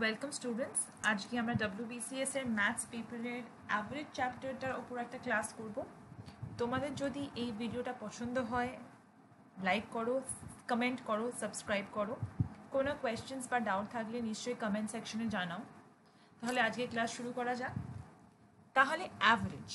Welcome students আজকে আমরা WBCS এর ম্যাথস পেপারের অ্যাভারেজ চ্যাপ্টারটার ওপর একটা ক্লাস করব। তোমাদের যদি এই ভিডিওটা পছন্দ হয় লাইক করো কমেন্ট করো সাবস্ক্রাইব করো। কোনো কোয়েশ্চেন্স বা ডাউট থাকলে নিশ্চয়ই কমেন্ট সেকশনে জানাও। তাহলে আজকে ক্লাস শুরু করা যাক। তাহলে অ্যাভারেজ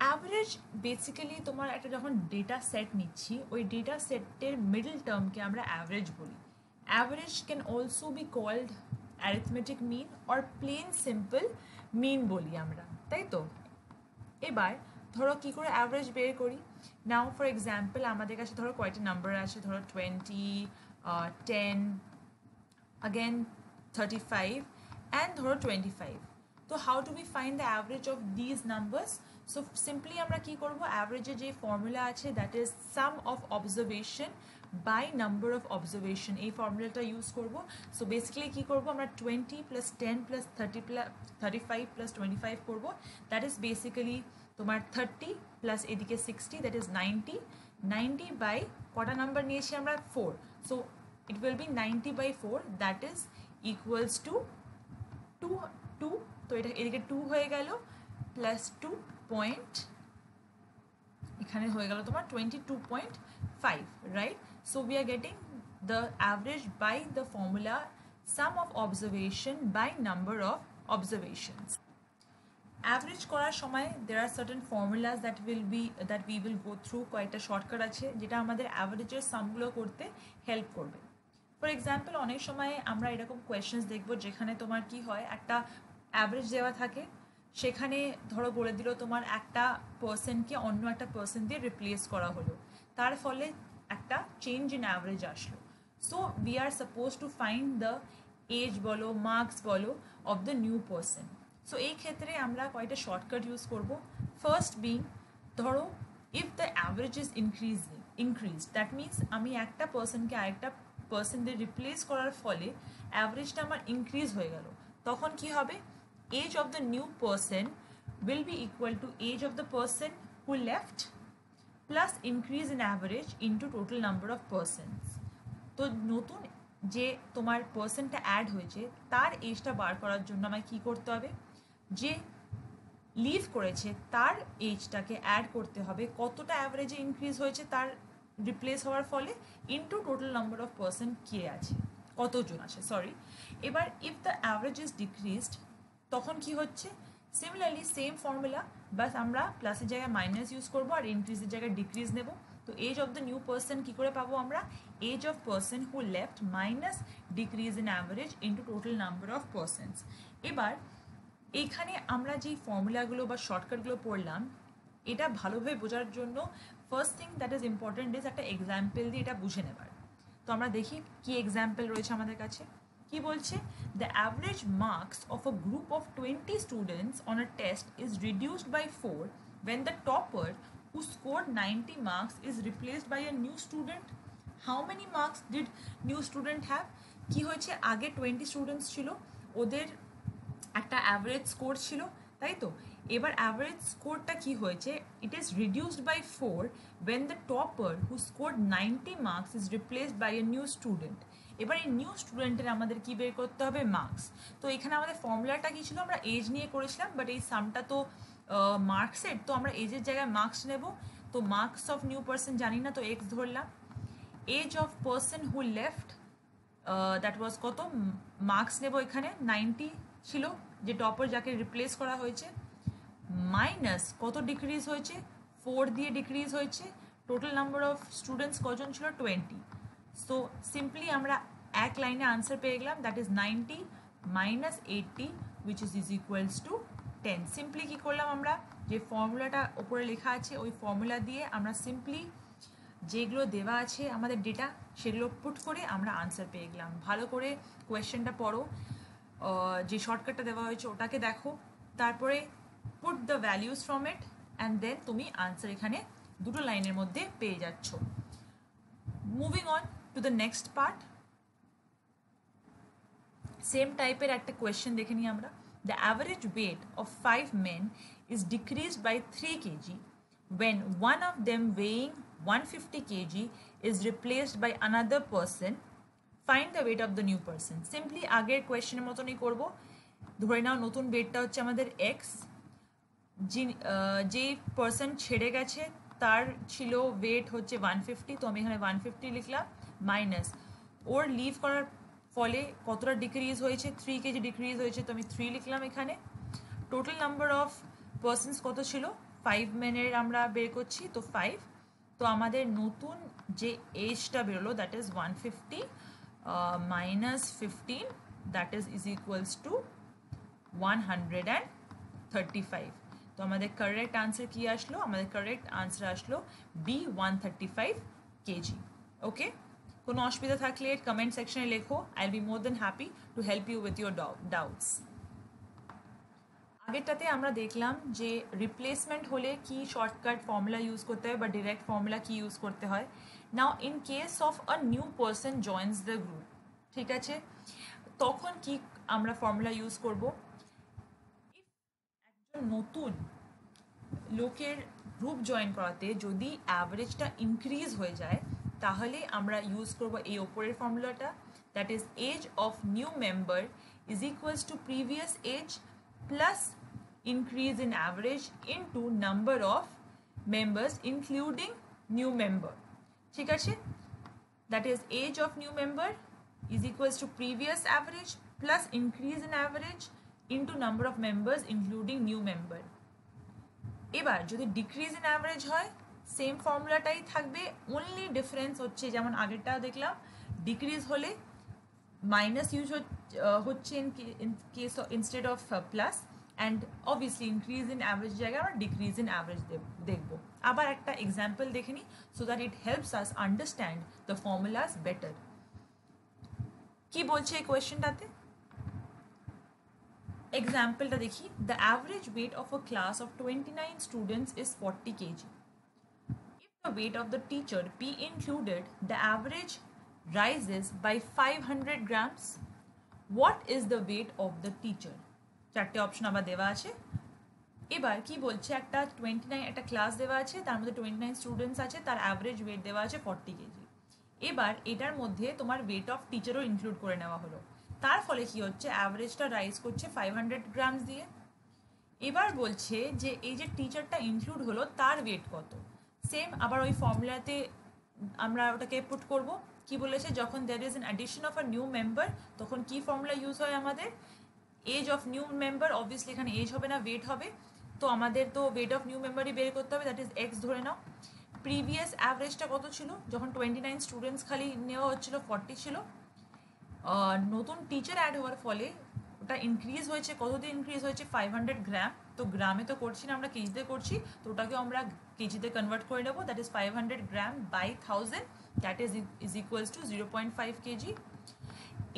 অ্যাভারেজ বেসিক্যালি তোমার একটা যখন ডেটা সেট নিচ্ছি, ওই ডেটা সেটের মিডল টার্মকে আমরা অ্যাভারেজ বলি। Average can also be called arithmetic mean or plain simple mean বলি আমরা, তাই তো? এবার ধরো কী করে অ্যাভারেজ বের করি? নাও ফর এক্সাম্পল আমাদের কাছে ধরো কয়টা নাম্বার আছে? ধরো টোয়েন্টি টেন again 35 and ধরো 25 তো how to be find the average of these numbers so simply আমরা কি করব? অ্যাভারেজে যে ফর্মুলা আছে that is sum of observation by number of observation এই ফর্মুলাটা ইউজ করব সো বেসিক্যালি কী করব আমরা twenty plus ten plus thirty plus thirty five plus twenty five করব দ্যাট ইজ বেসিক্যালি তোমার থার্টি প্লাস এদিকে sixty that is ninety ninety by কটা নাম্বার নিয়েছি আমরা four so it will be 90 by 4 that is equals to 2 2 তো এটা এদিকে 2 হয়ে গেল প্লাস টু পয়েন্ট এখানে হয়ে গেল তোমার twenty two point five right so we are getting the average by the formula sum of observation by number of observations average করার সময় there are certain formulas that will be that we will go through কয়েকটা shortcut আছে, যেটা আমাদের অ্যাভারেজের সামগুলো করতে help করবে। For example অনেক সময় আমরা এরকম কোয়েশ্চেন্স দেখব যেখানে তোমার কি হয়, একটা অ্যাভারেজ দেওয়া থাকে, সেখানে ধরো বলে দিল তোমার একটা পার্সনকে অন্য একটা পার্সন দিয়ে রিপ্লেস করা হলো। তার ফলে একটা চেঞ্জ ইন অ্যাভারেজ আসলো so we are suppose to find the age বলো মার্কস বলো of the new person so এই ক্ষেত্রে আমরা কয়েকটা শর্টকাট ইউজ করব ফার্স্ট বিং ধরো if the average is increasing increase that means আমি একটা পার্সনকে আরেকটা পার্সনদের রিপ্লেস করার ফলে অ্যাভারেজটা আমার ইনক্রিজ হয়ে গেল তখন কি হবে age of the new person will be equal to age of the person who left plus increase in average into total number of persons তো নতুন যে তোমার পার্সনটা অ্যাড হয়েছে, তার এজটা বার করার জন্য আমায় কী করতে হবে? যে লিভ করেছে, তার এজটাকে অ্যাড করতে হবে। কতটা অ্যাভারেজে ইনক্রিজ হয়েছে, তার রিপ্লেস হওয়ার ফলে into total number of person কে আছে? কতজন আছে? সরি এবার if the average is decreased তখন কি হচ্ছে? সিমিলারলি সেম ফর্মুলা বাস আমরা প্লাসের জায়গায় মাইনাস ইউজ করব আর ইনক্রিজের জায়গায় ডিক্রিজ নেব। তো age of the new person কী করে পাবো আমরা? Age of person who left minus decrease in average into total number of persons এবার এইখানে আমরা যেই ফর্মুলাগুলো বা শর্টকাটগুলো পড়লাম, এটা ভালোভাবে বোঝার জন্য first thing that is important is একটা এক্সাম্পল দিয়ে এটা বুঝে নেবার। তো আমরা দেখি কি এক্সাম্পল রয়েছে আমাদের কাছে। কি বলছে? The average marks of a group of twenty students on a test is reduced by four when the topper who scored 90 marks is replaced by a new student. How many marks did new student have? কি হয়েছে? আগে twenty students ছিল, ওদের একটা average score ছিল, তাই তো? এবার অ্যাভারেজ স্কোরটা কি হয়েছে? It is reduced by four when the topper who score ninety marks is replaced by a new student এবার এই নিউ স্টুডেন্টের আমাদের কি বের করতে হবে? মার্কস তো এখানে আমাদের ফর্মুলাটা কি ছিল? আমরা এজ নিয়ে করেছিলাম বাট এই সামটা তো মার্কসের তো আমরা এজের জায়গায় মার্কস নেব। তো মার্কস অফ নিউ পার্সন জানি না, তো এক্স ধরলাম। Age of person who left that was কত? মার্কস নেব এখানে। নাইনটি ছিল, যে টপার যাকে রিপ্লেস করা হয়েছে। মাইনাস কত ডিক্রিজ হয়েছে? ফোর দিয়ে ডিক্রিজ হয়েছে। টোটাল নাম্বার অফ স্টুডেন্টস কজন ছিল? টোয়েন্টি সো সিম্পলি আমরা এক লাইনে আনসার পেয়ে গেলাম that is ninety minus eighty which is is equals to ten simply কী করলাম আমরা? যে ফর্মুলাটা ওপরে লেখা আছে, ওই ফর্মুলা দিয়ে আমরা সিম্পলি যেগুলো দেওয়া আছে, আমাদের ডেটা সেগুলো পুট করে আমরা আনসার পেয়ে গেলাম। ভালো করে কোয়েশ্চেনটা পড়ো। যে শর্টকাটটা দেওয়া হয়েছে, ওটাকে দেখো। তারপরে put the values from it and then তুমি আনসার এখানে দুটো লাইনের মধ্যে পেয়ে যাচ্ছ। Moving on to the next part same টাইপের একটা কোয়েশ্চেন দেখে নিই আমরা the average weight of five men is decreased by three KG when one of them weighing 150 kg is replaced by another person. Find the weight of the new person simply আগের কোয়েশ্চেনের মতনই করব ধরে নাও নতুন বেডটা হচ্ছে আমাদের এক্স যে পার্সন ছেড়ে গেছে তার ছিল ওয়েট হচ্ছে ওয়ান ফিফটি তো আমি এখানে ওয়ান ফিফটি লিখলাম মাইনাস ওর লিভ করার ফলে কতটা ডিক্রিজ হয়েছে? থ্রি কেজি ডিক্রিজ হয়েছে, তো আমি থ্রি লিখলাম এখানে। টোটাল নাম্বার অফ পার্সনস কত ছিল? ফাইভ মেনের আমরা বের করছি, তো ফাইভ তো আমাদের নতুন যে এজটা বেরোলো that is one fifty minus fifteen that is is equals to one hundred and thirty five তো আমাদের কারেক্ট আনসার কী আসলো? আমাদের কারেক্ট আনসার আসলো B one thirty five KG okay কোনো অসুবিধা থাকলে কমেন্ট সেকশনে লেখো I be more than happy to help you with your doubts আগেরটাতে আমরা দেখলাম যে রিপ্লেসমেন্ট হলে কি শর্টকাট ফর্মুলা ইউজ করতে হয় বা ডিরেক্ট ফর্মুলা কি ইউজ করতে হয় now in case of a new person joins the group ঠিক আছে তখন কি আমরা ফর্মুলা ইউজ করব একজন নতুন লোকের গ্রুপ জয়েন করাতে যদি অ্যাভারেজটা ইনক্রিজ হয়ে যায় তাহলে আমরা ইউজ করব এই ওপরের ফর্মুলাটা that is age of new member is equals to previous age plus increase in average into number of members including new member ঠিক আছে that is age of new member is equals to previous average plus increase in average into number of members including new member এবার যদি decrease in average হয় same ফর্মুলাটাই থাকবে। Only difference হচ্ছে, যেমন আগেরটা দেখলাম ডিক্রিজ হলে মাইনাস ইউজ হচ্ছে in case instead of plus and obviously increase in average জায়গায় আমরা ডিক্রিজ ইন অ্যাভারেজ দেখব। আবার একটা এক্সাম্পল দেখে নিই so that it helps us understand the formulas better কি বলছে এই কোয়েশ্চেনটাতে এক্সাম্পলটা দেখি the average weight of a class of twenty nine students is forty weight of the teacher be included the average rises by 500 grams. What is the weight of the teacher? চারটে option আবার দেওয়া আছে। এবার কি বলছে? একটা twenty nine একটা class দেওয়া আছে, তার মধ্যে টোয়েন্টি নাইন স্টুডেন্টস আছে, তার অ্যাভারেজ ওয়েট দেওয়া আছে ফর্টি কেজি। এবার এটার মধ্যে তোমার ওয়েট অফ টিচারও ইনক্লুড করে নেওয়া হলো। তার ফলে কি হচ্ছে? অ্যাভারেজটা রাইজ করছে ফাইভ হান্ড্রেড গ্রামস দিয়ে। এবার বলছে যে, এই যে টিচারটা ইনক্লুড হলো, তার ওয়েট কত? সেম আবার ওই ফর্মুলাতে আমরা ওটাকে পুট করব। কি বলেছে? যখন there is an addition of a new member তখন কি ফর্মুলা ইউজ হয় আমাদের? Age of new member obviously এখানে এজ হবে না ওয়েট হবে। তো আমাদের তো ওয়েট অফ নিউ মেম্বারই বের করতে হবে দ্যাট ইজ এক্স ধরে নাও। প্রিভিয়াস অ্যাভারেজটা কত ছিল? যখন টোয়েন্টি নাইন স্টুডেন্টস খালি নেওয়া হচ্ছিল ফর্টি ছিল। নতুন টিচার অ্যাড হওয়ার ফলে ওটা ইনক্রিজ হয়েছে, কতদিন ইনক্রিজ হয়েছে? ফাইভ হান্ড্রেড গ্রাম তো গ্রামে তো করছি না, আমরা কেজিতে করছি, তো ওটাকে আমরা কেজিতে কনভার্ট করে নেব that is five hundred gram by thousand that is is equals to zero point five KG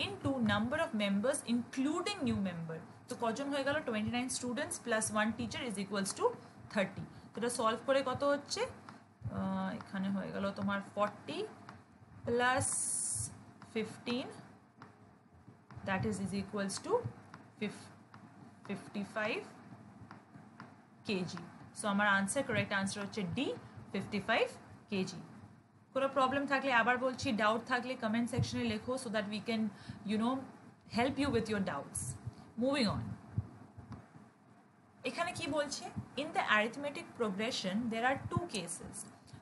into number of members including new member তো কজন হয়ে গেল? Twenty nine students plus one teacher is equals to thirty তো এটা solve করে কত হচ্ছে? এখানে হয়ে গেল তোমার forty plus fifteen that is is is to fif fifty 55 kg. So আমার আনসার কারেক্ট আনসার হচ্ছে ডি 55 kg. কোনো প্রবলেম থাকলে আবার বলছি ডাউট থাকলে কমেন্ট সেকশনে লেখো so that we can you know help you with your doubts moving on এখানে কি বলছে in the arithmetic progression there are two cases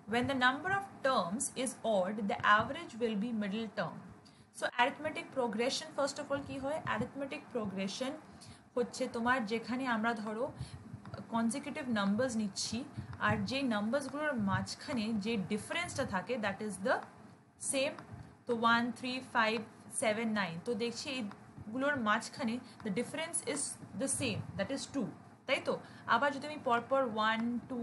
when the number of terms is odd, the average will be middle term. So arithmetic progression first of all কী হয় arithmetic progression হচ্ছে তোমার যেখানে আমরা ধরো consecutive numbers নিচ্ছি, আর যে নাম্বারসগুলোর মাঝখানে যে ডিফারেন্সটা থাকে দ্যাট ইজ দ্য সেম তো one three five seven nine তো দেখছি এইগুলোর মাঝখানে the difference is the same that is two তাই তো? আবার যদি আমি পরপর ওয়ান টু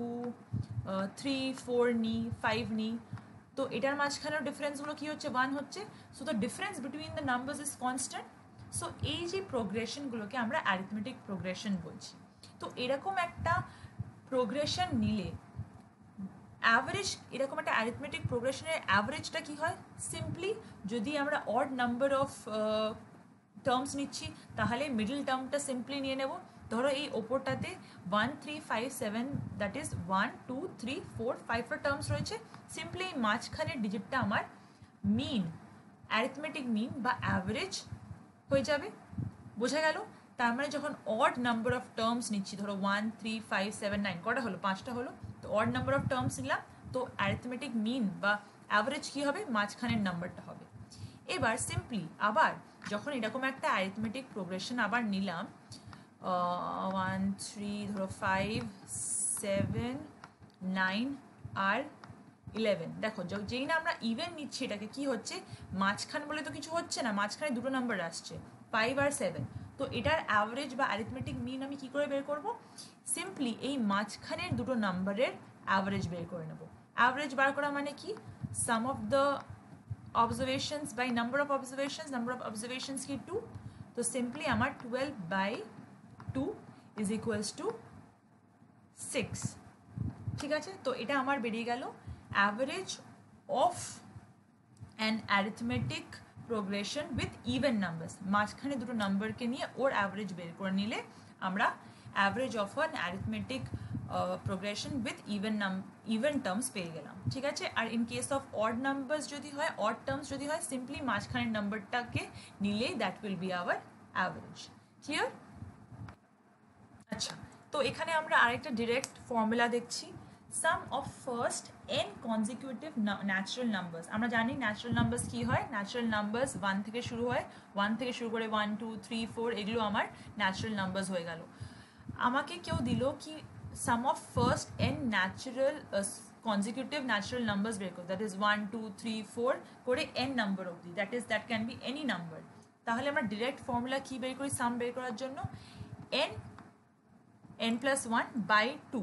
থ্রি ফোর নিই ফাইভ নিই তো এটার মাঝখানেও ডিফারেন্সগুলো কী হচ্ছে? ওয়ান হচ্ছে so the difference between the numbers is constant so এই যে প্রোগ্রেশনগুলোকে আমরা অ্যারিথমেটিক প্রোগ্রেশন বলছি। তো এরকম একটা প্রোগ্রেশন নিলে অ্যাভারেজ এরকম একটা অ্যারিথমেটিক প্রোগ্রেশনের অ্যাভারেজটা কী হয়? সিম্পলি যদি আমরা অড নাম্বার অফ টার্মস নিচ্ছি, তাহলে মিডল টার্মটা সিম্পলি নিয়ে নেব। ধরো এই ওপরটাতে one three five seven that is one two three four ফাইভটা terms রয়েছে। সিম্পলি এই মাঝখানের ডিজিটটা আমার মিন অ্যারিথমেটিক মিন বা অ্যাভারেজ হয়ে যাবে। বোঝা গেল? তার মানে যখন অড নাম্বার অফ টার্মস নিচ্ছি, ধরো one three five seven nine কটা হলো? পাঁচটা হলো। তো অড নাম্বার অফ টার্মস নিলাম। তো অ্যারিথমেটিক মিন বা অ্যাভারেজ কী হবে? মাঝখানের নাম্বারটা হবে। এবার সিম্পলি আবার যখন এরকম একটা অ্যারিথমেটিক প্রোগ্রেশন আবার নিলাম ওয়ান থ্রি ধরো ফাইভ সেভেন নাইন আর ইলেভেন দেখো যেই না আমরা ইভেন নিচ্ছি, এটাকে কি হচ্ছে? মাঝখান বলে তো কিছু হচ্ছে না। মাঝখানে দুটো নাম্বার আসছে। ফাইভ আর সেভেন তো এটার অ্যাভারেজ বা অ্যারিথমেটিক মিন আমি কি করে বের করব? সিম্পলি এই মাঝখানের দুটো নাম্বারের অ্যাভারেজ বের করে নেব। অ্যাভারেজ বার করা মানে কি? Sum of the observations by number of observations number of observations কি টু তো সিম্পলি আমার twelve by two is equals to six ঠিক আছে? তো এটা আমার বেরিয়ে গেল। Average of an arithmetic progression with even numbers মাঝখানে দুটো নাম্বারকে নিয়ে ওর অ্যাভারেজ বের করে নিলে আমরা average of an arithmetic progression with even num even terms পেয়ে গেলাম। ঠিক আছে? আর in case of odd numbers যদি হয় অড টার্মস যদি হয় সিম্পলি মাঝখানের নাম্বারটাকে নিলেই that will be our average clear আচ্ছা তো এখানে আমরা আরেকটা ডিরেক্ট ফর্মুলা দেখছি। Sum of first n consecutive natural numbers আমরা জানি ন্যাচারাল নাম্বারস কী হয়? ন্যাচারাল নাম্বারস ওয়ান থেকে শুরু হয়। ওয়ান থেকে শুরু করে ওয়ান টু থ্রি ফোর এগুলো আমার ন্যাচারাল নাম্বারস হয়ে গেল। আমাকে কেউ দিল কি sum of first n natural consecutive natural numbers বের করো। That is one two three four করে এন নাম্বার অবধি। That is that can be any number তাহলে আমরা ডিরেক্ট ফর্মুলা কী বের করি সাম বের করার জন্য? N n plus one by two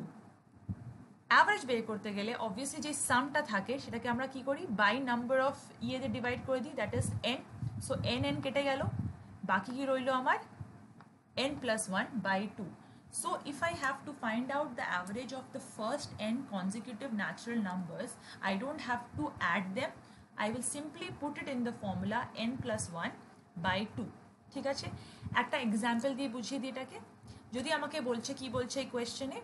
average বের করতে গেলে অবভিয়াসলি যে সামটা থাকে সেটাকে আমরা কি করি? বাই নাম্বার অফ ইয়েতে ডিভাইড করে দিই that is n so n n কেটে গেল। বাকি কি রইল আমার? N plus one by two So if I have to find out the average of the first n consecutive natural numbers, I don't have to add them. I will simply put it in the formula n plus 1 by 2. ঠিক আছে? একটা example দিয়ে বুঝিয়ে দিই এটাকে। যদি আমাকে বলছে কি বলছে এই কোয়েশ্চেনে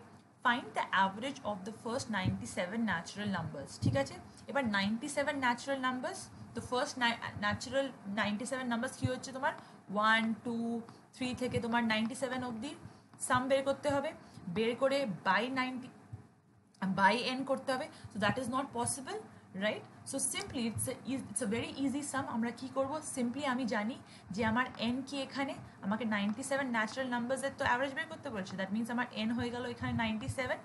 find the average of the first ninety seven natural numbers ঠিক আছে? এবার নাইনটি সেভেন ন্যাচারাল নাম্বারস তো first natural ninety seven numbers কী হচ্ছে তোমার? ওয়ান টু থ্রি থেকে তোমার নাইনটি সেভেন অবধি সাম বের করতে হবে। বের করে বাই নাইনটি বাই এন করতে হবে। So that is not possible right so simply it's it's a very easy sum আমরা কি করব? সিম্পলি আমি জানি যে আমার এন কি এখানে? আমাকে নাইনটি সেভেন ন্যাচারাল নাম্বারসের তো অ্যাভারেজ বের করতে বলছে। দ্যাট মিনস আমার এন হয়ে গেল এখানে নাইনটি সেভেন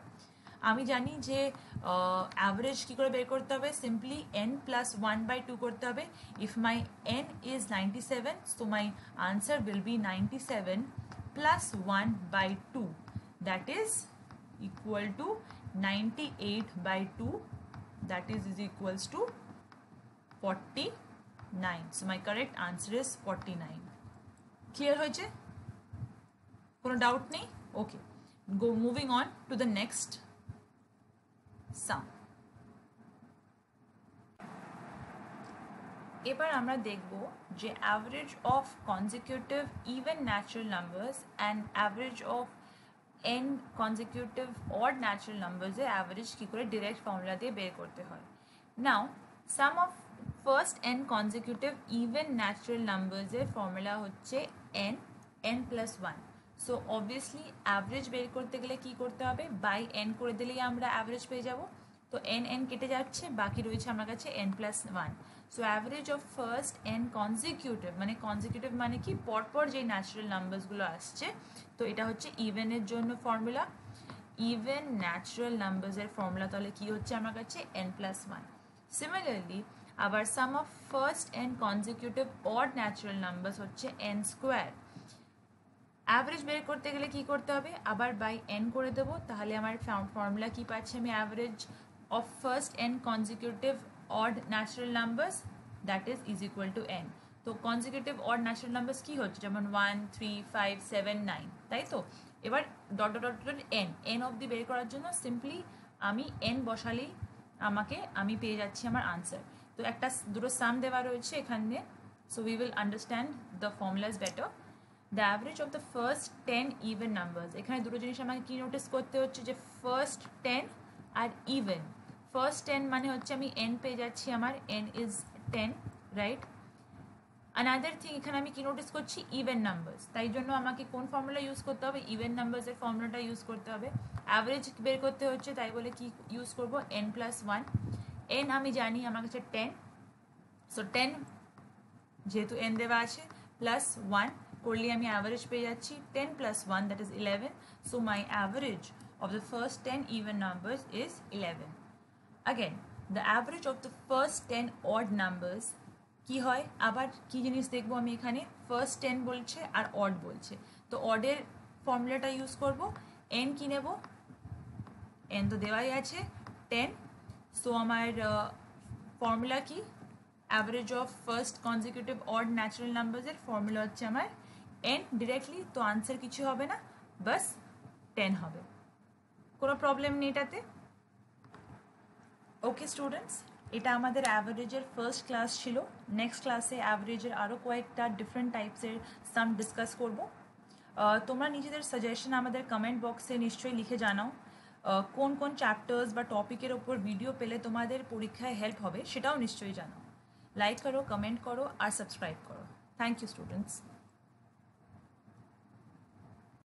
আমি জানি যে অ্যাভারেজ কী করে বের করতে হবে? Simply n plus one by two করতে হবে। If my n is ninety seven so my answer will be ninety seven plus 1 by 2 that is to to 98 by 2 that is, is equals to 49 so my correct answer is 49 clear হয়েছে কোনো doubt নেই okay go moving on to the next sum এবার আমরা দেখব যে average of consecutive even natural numbers and average of n consecutive odd natural নাম্বারসের average কী করে direct formula দিয়ে বের করতে হয়? Now sum of first n consecutive even natural নাম্বারসের formula হচ্ছে n n plus one so obviously average বের করতে গেলে কী করতে হবে? বাই এন করে দিলেই আমরা অ্যাভারেজ পেয়ে যাব। তো এন এন কেটে যাচ্ছে, বাকি রয়েছে আমার কাছে n plus one so average of first n consecutive মানে কনজিকিউটিভ মানে কি? পরপর যে ন্যাচারাল নাম্বারসগুলো আসছে, তো এটা হচ্ছে ইভেনের জন্য ফর্মুলা ইভেন ন্যাচারাল নাম্বারসের ফর্মুলা তাহলে কি হচ্ছে আমার কাছে? এন প্লাস ওয়ান সিমিলারলি আবার sum of first n consecutive odd natural numbers হচ্ছে এন স্কোয়ার অ্যাভারেজ বের করতে গেলে কি করতে হবে? আবার বাই এন করে দেবো, তাহলে আমার ফর্মুলা কি পাচ্ছি আমি? Average of first n consecutive odd natural numbers that is is equal to n তো কনজিকিউটিভ অড ন্যাচারাল নাম্বারস কী হচ্ছে? যেমন one three five seven nine তাই তো? এবার dot dot dot n n অবধি বের করার জন্য সিম্পলি আমি এন বসালেই আমাকে, আমি পেয়ে যাচ্ছি আমার আনসার তো একটা দুটো সাম দেওয়া রয়েছে এখানে so we will understand the formulas better the average of the first ten even numbers এখানে দুটো জিনিস আমাকে কী নোটিস করতে হচ্ছে? যে ফার্স্ট টেন আর ইভেন ফার্স্ট টেন মানে হচ্ছে আমি এন পেয়ে যাচ্ছি আমার n is ten right another thing এখানে আমি কি নোটিস করছি ইভেন নাম্বারস তাই জন্য আমাকে কোন ফর্মুলা ইউজ করতে হবে ইভেন নাম্বারসের ফর্মুলাটা ইউজ করতে হবে অ্যাভারেজ বের করতে হচ্ছে তাই বলে কি ইউজ করব এন প্লাস ওয়ান এন আমি জানি আমার কাছে টেন সো টেন যেহেতু এন দেওয়া আছে প্লাস ওয়ান করলে আমি অ্যাভারেজ পেয়ে যাচ্ছি ten plus one that is eleven so my average of the first ten even numbers is eleven again, the average of the first 10 odd numbers, কি হয়? আবার কি জিনিস দেখব আমি এখানে? ফার্স্ট টেন বলছে আর অড বলছে। তো অডের ফর্মুলাটা ইউজ করব। এন কি নেব? এন তো দেওয়াই আছে টেন সো আমার ফর্মুলা কি? Average of first consecutive odd natural নাম্বারসের formula হচ্ছে আমার এন ডিরেক্টলি তো আনসার কিছু হবে না। বাস টেন হবে। কোনো প্রবলেম নেই এটাতে। ওকে স্টুডেন্টস এটা আমাদের অ্যাভারেজের ফার্স্ট ক্লাস ছিল। নেক্সট ক্লাসে অ্যাভারেজের আরও কয়েকটা ডিফারেন্ট টাইপসের সাম ডিসকাস করব। তোমরা নিজেদের সাজেশন আমাদের কমেন্ট বক্সে নিশ্চয়ই লিখে জানাও। কোন কোন চ্যাপ্টার্স বা টপিকের ওপর ভিডিও পেলে তোমাদের পরীক্ষায় হেল্প হবে সেটাও নিশ্চয়ই জানাও। লাইক করো কমেন্ট করো আর সাবস্ক্রাইব করো। Thank you students